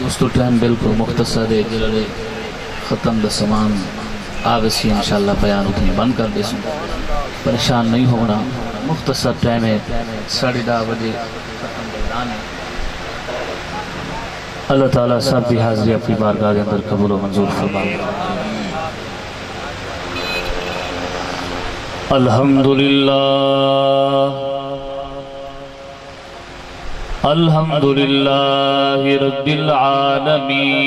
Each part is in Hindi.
दोस्तों टाइम बिल्कुल मुख्तसर है। ख़त्म द समान। आगसी इंशाल्लाह बयान उतनी बंद कर देसूँ परेशान नहीं होना। मुख्तसर टाइम है। साढ़े दस बजे अल्लाह ताला सब की हाजिरी अपनी बारगाह के अंदर कबूल मंजूर फरमाए। अल्हम्दुलिल्लाह। अल्हम्दुलिल्लाह रब्बिल आलमीन।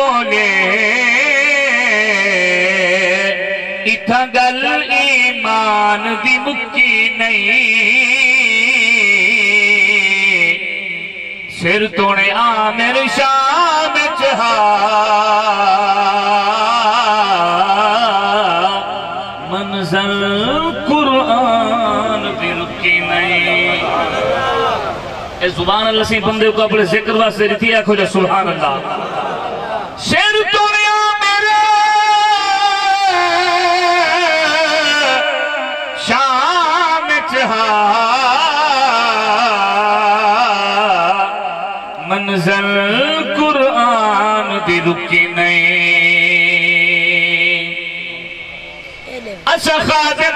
बोले, इथा गल ईमान दी मुक्की नहीं। सिर तोड़े आमिर शाम चहा मंजल कुरान दी रुकी नहीं। ज़ुबान अल्लाह बंदे को अपने ज़िक्र वास्ते रीति आखो जा, सुभान अल्लाह।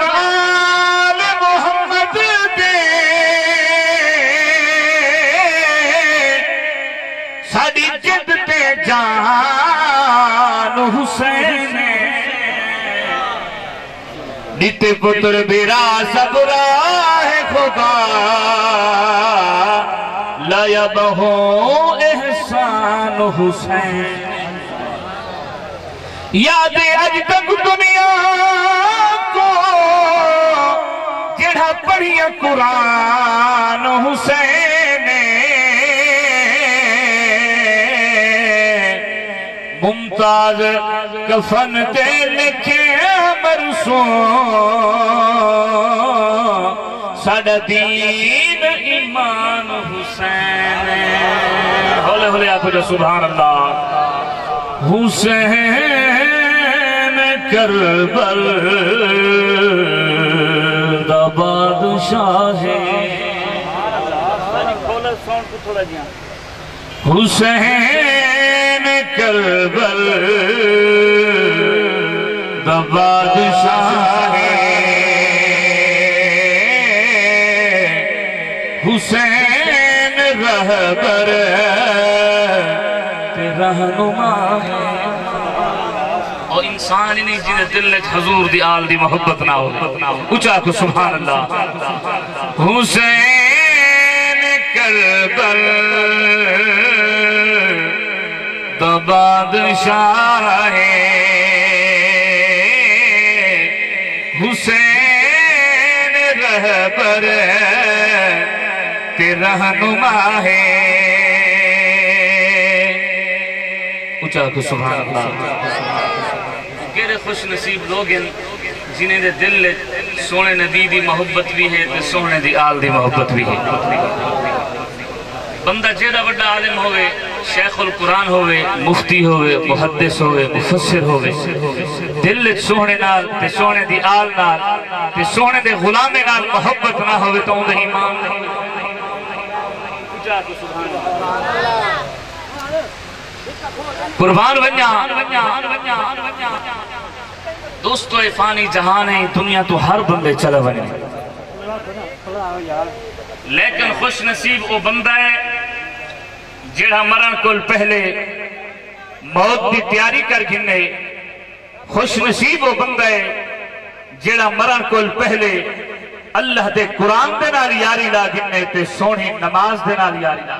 आल मोहम्मद दे साडी जिद ते जान हुसैन नित्य पुत्र है खुदा लाया बहो एहसान हुसैन याद अज तक दुनिया को जेड़ा पढ़िया कुरान हुसैन मुमताज़ कफन ते लिखे मरसों साडा दीन ईमान हुसैन होले होले जो सुभान अल्लाह। हुसैन करबल दा बादशाह हुसैन करबल दा बादशाह हुसैन रहबर रहनुमा और इंसान नहीं जिन्हें दिल में हजूर दी आल दी मोहब्बत ना हो। ऊँचा को सुभान अल्लाह हुसैन करबल तो बादशाह है। हुसैन रहबर ते रहनुमा है। ऊँचा को सुभान अल्लाह खुश नसीब लोग हैं, जिन्हें दे दिल ले सोने नबी दी मोहब्बत भी है ते सोने दी आल दी मोहब्बत भी है। बंदा जेड़ा बड़ा आलिम होवे, शेखुल कुरान होवे, मुफ्ती होवे, मुहद्दिस होवे, मुफस्सिर होवे, दिल विच सोहने नाल ते सोहने दी आल नाल, ते सोहने दे गुलामे नाल मोहब्बत ना होवे तो उंदे ईमान नहीं कुर्बान वन्या दोस्तों ये फानी जहान है, दुनिया तो हर बंदे चले बने लेकिन खुश नसीब वो बंदा है जेड़ा मरण को पहले मौत की तैयारी कर गिने खुश नसीब वो बंदा है जेड़ा मरण को पहले अल्लाह दे कुरान दे नाल यारी ला गिने ते सोहनी नमाज़ दे नाल यारी ला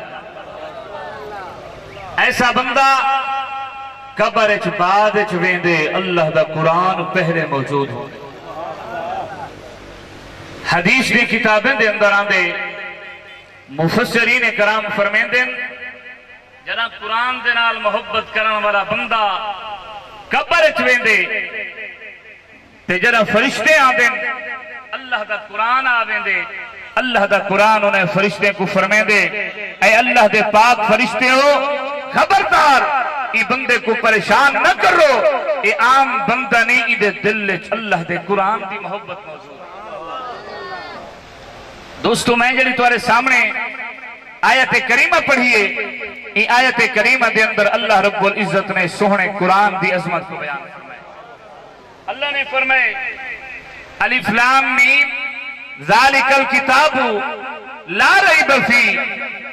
ऐसा बंदा कबर च बाद च वेंदे, अल्लाह दा कुरान पहले मौजूद हो। हदीस दी किताबें दे अंदर आंदे मुफसरी ने कराम फरमेंदे जरा कुरान दे नाल मोहब्बत करने वाला बंदा कबर च वेंदे, ते जरा फरिश्ते आंदे अल्लाह दा कुरान आवेंदे अल्लाह दा कुरान उन्हें फरिश्ते को फरमेंदे, ऐ अल्लाह दे पाक फरिश्ते हो, खबरदार। बंदे को परेशान न करो ये आम बंदा नहीं दिल अल्लाह दे कुरान की मोहब्बत दोस्तों, मैं जी तुम्हारे सामने आयत करीमा पढ़िए आयत करीमा के अंदर अल्लाह रब्बुल इज़्ज़त ने सोहने कुरान की अजमत को बयान अल्लाह ने फरमाए लाम मीम, जालिकल किताबु, ला रईब फ़ी,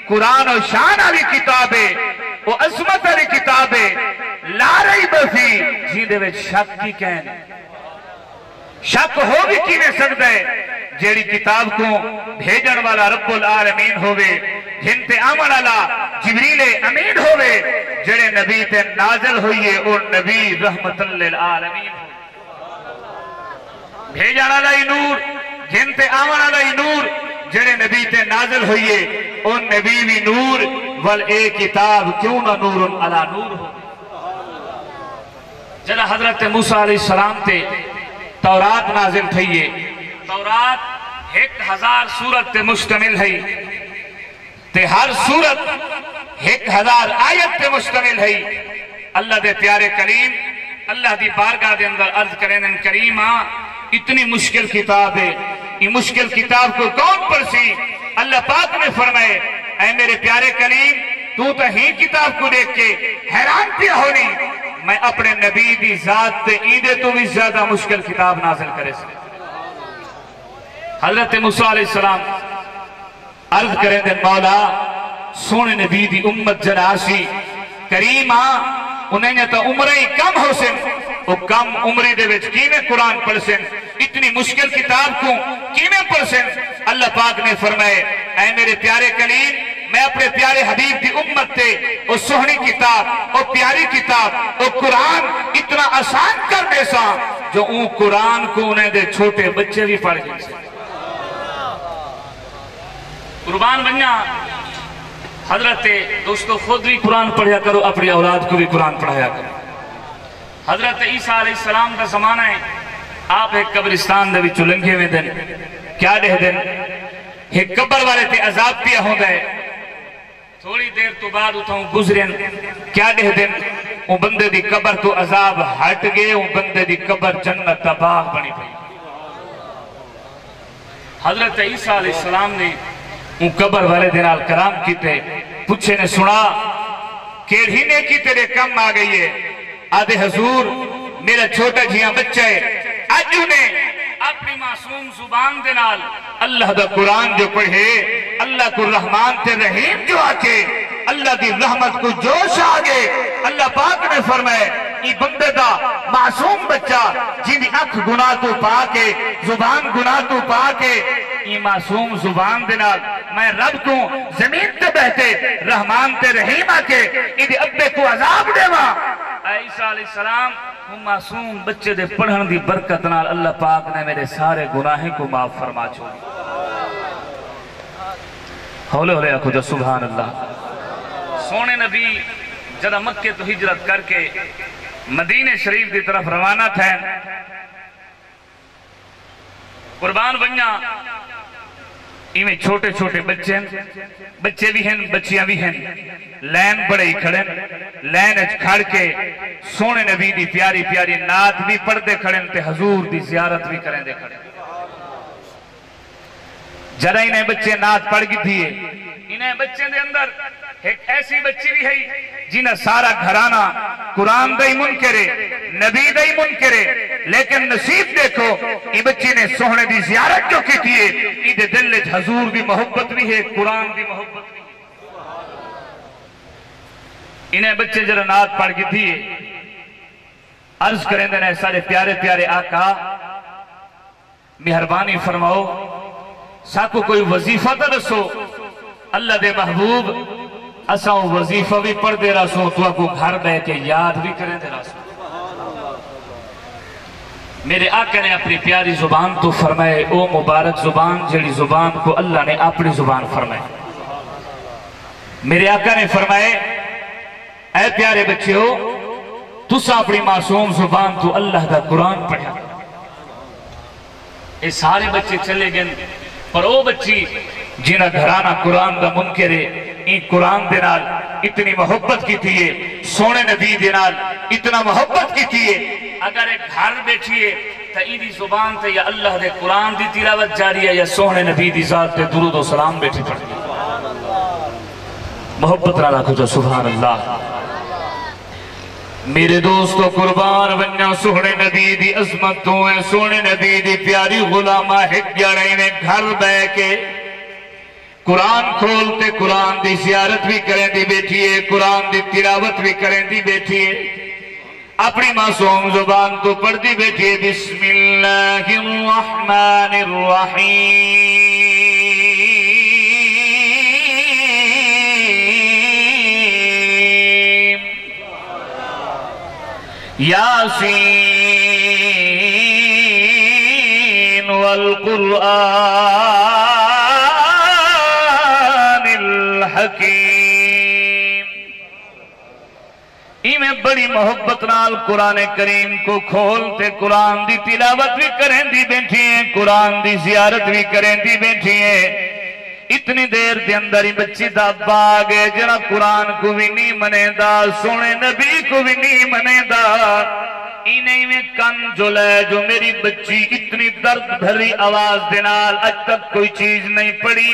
कुरान और शान वाली किताब है वो अजमत वाली किताब है ला रईब फ़ी जिंदे शक की कहन शक हो भी किने सकदा है? जेड़ी किताब को भेजन वाला रब्बुल आलमीन होवे, जिन ते आमन वाला जिबरील अमीन होवे, जेड़े नबी ते नाजिल होइए, ओ नबी रहमतुल लिल आलमीन भेजन वाला ही नूर, जिन ते आमन वाला ही नूर जेड़े नबी ते नाजिल होइए ओ नबी भी नूर, वल ए किताब, क्यों ना नूर अला नूर हो? जरा हज़रत मूसा सलाम ते तौरात नाजिल थईए तौरात एक हज़ार सूरत ते मुश्तमिल है। ते हर सूरत एक हज़ार आयत पे मुश्तमिल है। अल्लाह दे प्यारे करीम, अल्लाह दी बारगाह दे अंदर अर्ज़ करें करीमा, इतनी मुश्किल किताब है। ये मुश्किल किताब को कौन पढ़सी अल्लाह पाक ने फरमाए, ऐ मेरे प्यारे करीम तू तो ही किताब को देख के हैरान पिया होनी। मैं अपने नबी दी जात ईदे तो भी ज़्यादा मुश्किल किताब नाजिल करे से। हज़रत मूसा अर्ज़ करें मौला, सोने नबी दी उम्मत जरासी करीमा उन्हें तो उम्र ही कम हो सन वो कम उम्र दे विच किवें कुरान पढ़ सन इतनी मुश्किल किताब को किवें पढ़ सन अल्लाह पाक ने फरमाए, ऐ मेरे प्यारे कलीम मैं अपने प्यारे हबीब की उम्मत थे वो सोहनी किताब वो प्यारी किताब वो कुरान इतना आसान कर दे सा जो ऊ कुरान को उन्हें दे छोटे बच्चे भी पढ़ गए कुर्बान बनना। हज़रत दोस्तों, खुद भी कुरान पढ़ा करो, अपनी औलाद को भी कुरान पढ़ाया करो। हज़रत ईसा सलाम का जमाना है। आप एक कब्रिस्तान के लंघे हुए दिन, क्या डे दिन? एक कब्र वाले ते अजाब पिया होता है। थोड़ी देर तो बाद उठाऊ गुजरे। क्या डे दिन? वो बंदे दी कब्र तो अजाब हट गए वो बंदे दी कब्र जन्नत का बाग बनी पई। हज़रत ईसा सलाम ने वो कबर वाले दिन कराम किते। पुछे ने सुना केड़ी ने की तेरे कम आ गई है? आदे हजूर, मेरा छोटा जिया बच्चा है अज उन्हें अपनी मासूम ज़ुबान दे नाल अल्लाह दा कुरान जो पढ़े, अल्लाह को रहमान ते रहीम जो आके अल्लाह की रहमत को जोश आ गए अल्लाह पाक ने फरमाए बंदे दा मासूम बच्चा जिंदी अख गुना तो पा के, ज़ुबान गुना तो पा के मासूम ज़ुबान दे नाल मैं रब को ज़मीन ते बहते रहमान ते रहीम आके इदे अब्बे को अजाब देवा। मासूम बच्चे दे पढ़न दी बरकत नाल अल्लाह पाक ने मेरे सारे को माफ़ फरमा छोड़ी हौले हौले आखो अल्लाह सोने नबी जरा मक्के तो हिजरत करके मदीने शरीफ की तरफ़ रवाना थे कुर्बान बन्या इवें छोटे छोटे बच्चे बच्चे भी हैं, बच्चियाँ भी हैं। लैन बड़े ही खड़े लैन खड़ के सोने नबी की प्यारी प्यारी नात भी पढ़ते खड़े हजूर की जियारत भी करें खड़े जरा इन्हें बच्चे नात पढ़ की थी इन्हें बच्चे के अंदर एक ऐसी बच्ची भी है जिन्हें सारा घराना कुरान दई मुनकरे, नबी दई मुनकरे, लेकिन नसीब देखो ये बच्ची ने सोहने की जियारत जो की थी इधे दिल हजूर की मोहब्बत भी है, कुरान की मोहब्बत इन्हें बच्चे जरा नात पढ़ की थी अर्ज़ करें ने सारे प्यारे प्यारे आका, मेहरबानी फरमाओ, साको कोई वजीफा तो दसो, अल्लाह दे महबूब असा वजीफा भी पढ़ते रसो तो आपको घर बह के याद भी करें मेरे आका ने अपनी प्यारी ज़ुबान तो फरमाए, ओ मुबारक ज़ुबान जड़ी ज़ुबान को अल्लाह ने अपनी ज़ुबान फरमाए मेरे आका ने फरमाए, ऐ प्यारे बच्चे हो तुस अपनी मासूम ज़ुबान तो अल्लाह का कुरान पढ़ा ये सारे बच्चे चले गए पर वो बच्ची जिन्हें घराना कुरान का मुनकर है कुरान के नाल इतनी मोहब्बत की थी सोने नबी के नाल इतना मोहब्बत की थी अगर एक घर बैठिए तो इदी ज़ुबान से या अल्लाह के कुरान की तिलावत जारी है या सोने नबी की जात से दुरूद सलाम बैठी पड़ती मोहब्बत ना रखो तो सुबह अल्लाह मेरे दोस्तों कुर्बान बन्या सोहने नबी दी अजमत तो है सोने नबी दी प्यारी गुलामा हिजड़े ने घर बह के कुरान खोलते कुरान दी जियारत भी करें दी है, कुरान दी तिलावत भी करें दी है। अपनी मासूम ज़ुबान तो पढ़ती बैठी है, बिस्मिल्लाहिर्रहमानिर्रहीम। यासीन वल कुरआनिल हकीम। इमें बड़ी मोहब्बत नाल कुरान करीम को खोलते कुरान दी तिलावत भी करें दी बैठी है, कुरान दी जियारत भी करें दी बैठी है। इतनी देर के अंदर ही बच्ची का बाग है, जरा कुरान को भी नहीं मनेदा, सोने नबी को भी नहीं मनेदा। जो मेरी बच्ची इतनी दर्द भरी आवाज़ आज तक कोई चीज़ नहीं पड़ी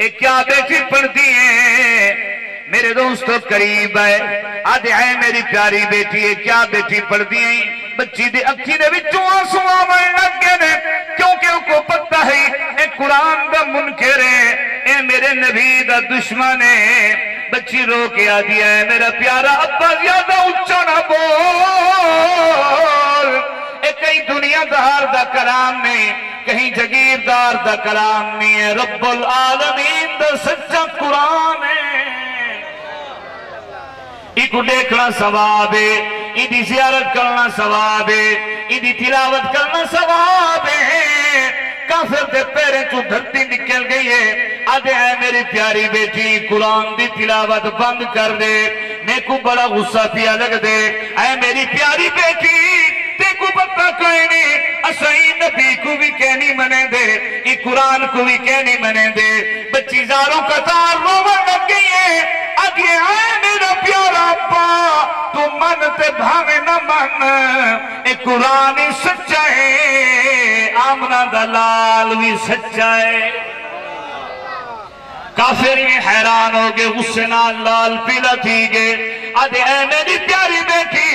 ये क्या बेटी पढ़ती है? मेरे दोस्तों करीब है। आज है मेरी प्यारी बेटी है क्या बेटी पढ़ती है? बच्ची दे अखी विचों आँसू आवन लग गए क्योंकि उनको पता है कुरान मेरे नबी दा दुश्मन है। बच्ची रो के आ दिया है, मेरा प्यारा अब्बा ज़्यादा उच्चा ना बोल। कहीं दुनियादार दा कलाम नहीं, कहीं जगीरदार दा कलाम नहीं है। रब्बुल आलमीन दा सच्चा कुरान है। इको देखना सवाब है, इदी जियारत करना सवाब है, इदी तिलावत करना सवाब है। काफिर के पैरों चो धरती है, मेरी प्यारी बेटी, कुरान की तिलावत बंद कर दे। मेरे को बड़ा गुस्सा पिया लग दे। ऐ मेरी प्यारी बेटी कोई को भी मने कुरान मने दे बच्ची कतार आगे आए मेरा प्यारा तू मन भावे मन। कुरान सच्चा है, आमना दलाल भी सच्चा है। काफिर भी हैरान हो गए, गुस्से नाल लाल पीला थी गए। अरे ऐ मेरी प्यारी बेटी,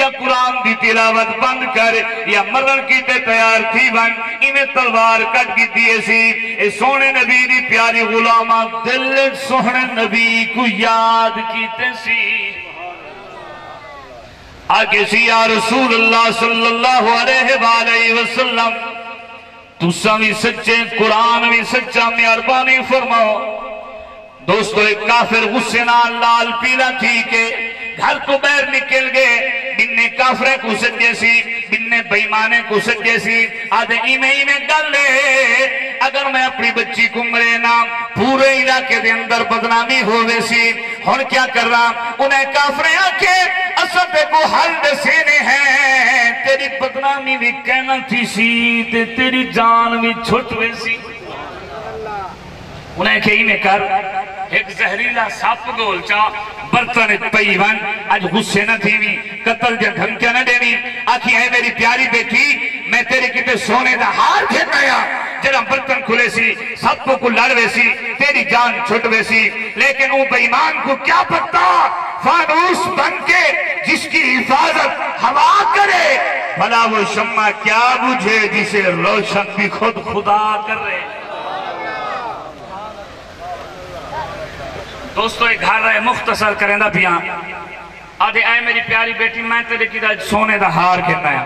या कुरान की तिलावत बंद कर, या मरण की तैयार थी बन। इन्हें तलवार कट की दिए सी। ए सोने नबी दी प्यारी गुलामा, दिल सोहने नबी को याद कीते सी। आगे सी, या रसूल अल्लाह सल्लल्लाहु अलैहि वसल्लम। तुसा भी सच्चे, कुरान भी सच्चा, मेहरबानी फरमाओ। दोस्तों, एक काफिर गुस्से नाल लाल पीला थी के घर को बाहर निकल गए। बिन्ने काफरे को सज्जे सी, बिन्ने बेईमाने को सज्जे सी। आधे इमे इमे गल अगर मैं अपनी बच्ची को मरे ना, पूरे इलाके के अंदर बदनामी होवे सी। हुन क्या कर? रहा उन्हें काफरे आके असद को हल दसेने हैं। तेरी बदनामी भी कहना थी सी, ते तेरी जान भी छुट वे सी। उन्हें कही में कर। एक जहरीला सप गोल चा बर्तन वन आज गुस्से न थीवी। कतल दी धमकियाँ न देनी। आखी है मेरी प्यारी बेटी, मैं तेरे किते सोने दा हार खेताया जरा बर्तन खुले सी सबको लड़वे सी, तेरी जान छुटवे सी। लेकिन वो बेईमान को क्या पता? फानूस बन के जिसकी हिफाजत हवा करे। भला वो शम्मा क्या बुझे जिसे रोशन भी खुद खुदा कर रहे दोस्तों, एक घर रहे मुख्तसर करेंदा पिया आदे आए मेरी प्यारी बेटी, मैं तेरे की सोने का हार खेलना है।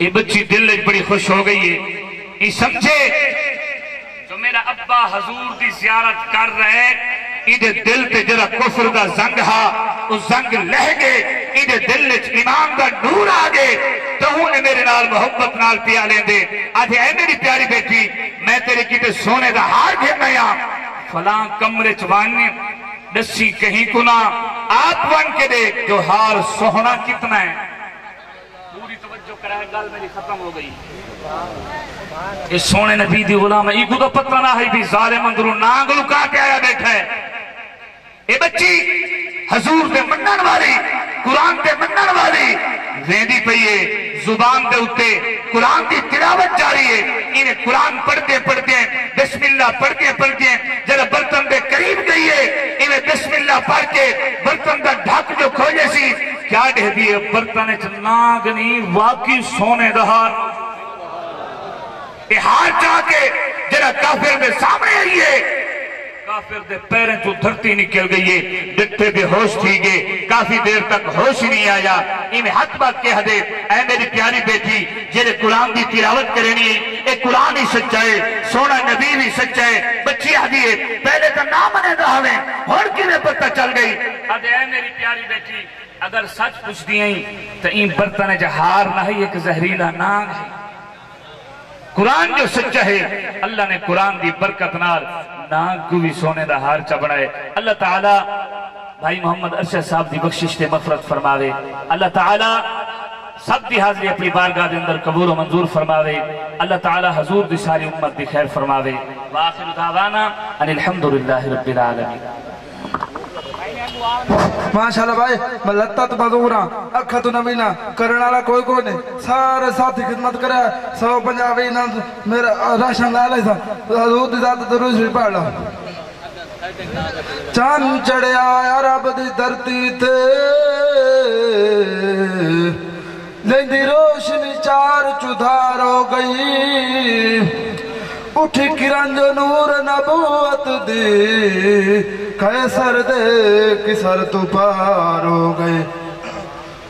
ये बच्ची दिल बड़ी खुश हो गई है। ये समझे, जो मेरा अब्बा हजूर की जियारत कर रहे इधे दिल ते जरा कुफर का जंग हा, उस जंग लह गए इधे दिल च ईमान का नूर आ गए। तो हूँ मेरे नाल मोहब्बत नाल पिया लेंदे। आज ऐ मेरी प्यारी बेटी, मैं तेरे किते सोने का हार खेलना फला कमरे च वाने दसी कहीं को ना आप बन के देख जो हार सोहना कितना है। पूरी तवज्जो करा है गल मेरी खत्म हो गई। ये सोने नबी दी गुलाम है इको तो पता ना है भी जालिम अंदरू नांग लुका के आया बैठा है। ये बच्ची हजूर दे मनन वाली कुरान दे मनन वाली वेंदी पई है ज़ुबान दे उत्ते कुरान की तिलावत जारी है। इन्हें कुरान पढ़ते पढ़ते बिस्मिल्लाह पढ़ते दिए बर्तन च नाग नहीं वाकई सोने का हार जाके जरा काफिर के सामने है काफिर दे धरती निकल गई है जिथे थी गए काफ़ी देर तक होश ही नहीं आया हथ बात कह दे ऐ मेरी प्यारी बेटी जेरे कुरान की तिलावत करनी ये कुरान ही सच्चा है सोना नबी भी सच्चा है बच्ची आदि पहले तो ना मने हमें और किने पता चल गई अब मेरी प्यारी बेटी, अगर सच पूछती आई तो इन बर्तन जहार ना है, एक जहरीला नाग है। कुरान जो सच्चा है, अल्लाह ने कुरान की बरकत नाल, नाग को भी सोने का हार च बनाए। अल्लाह ताला भाई मोहम्मद अरशद साहब की बख्शिश से मफरत फरमावे। अल्लाह ताला सब की हाजरी अपनी बारगाह के अंदर कबूल मंजूर फरमावे। अल्लाह ताला हजूर की सारी उम्मत की खैर फरमावे। वाखिर दावाना अनिल हम्दुलिल्लाहि रब्बिल आलमीन। माशाल्लाह भाई लत्ता तो मजूर अखा तो नवीना करने वाला कोई कोई नहीं। सारे साथी खिदमत करे, सौ पंजाबी ना मेरा राशन ला ले सा। हजूर दी जात तो रोज भी धरती ते। लेंदी रोशनी चार चुधार हो गई। उठ किरण जो नूर नबूवत दी कैसर दे किसर तू पार हो गए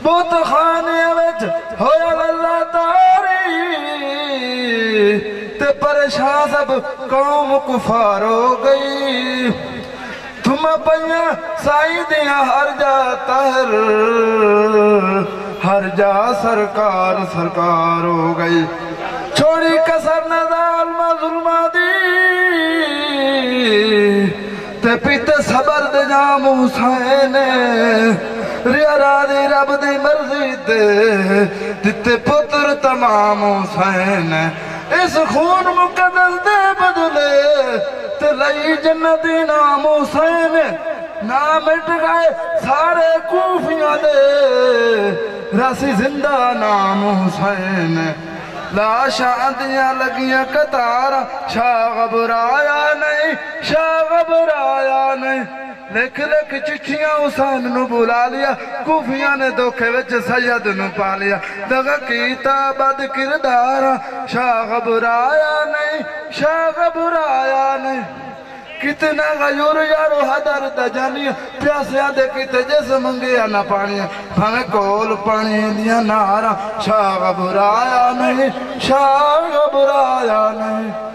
बुत खाने विच होया लल्ला तारी ते परेशान सब कौम कुफार हो गई तुम पैया साई दिया हर जा तहर हर जा सरकार सरकार हो गई छोड़ी कसर नदाल जुल्मा दी। ते पिते सबर राधी रब दी मर्जी दिते हुसैन इस खून मुकदस दे बदले ते लई जन्नती नाम सारे जिंदा नाम हुसैन लाशा लगियाँ कतार शाह घबराया नहीं शाह घबराया नहीं। लिख लिख चिट्ठियाँ हुसैन बुला लिया कूफिया ने धोखे विच सैयद नु पा लिया। दगा कीता बद किरदार शाह घबराया नहीं शाह घबराया नहीं। कितना गयूर यारो हदर द जानिया प्यासिया दे किते जिस मंगिया ना पानिया भावे कोल पानी दिया नारा शाह घबराया नहीं शाह घबराया नहीं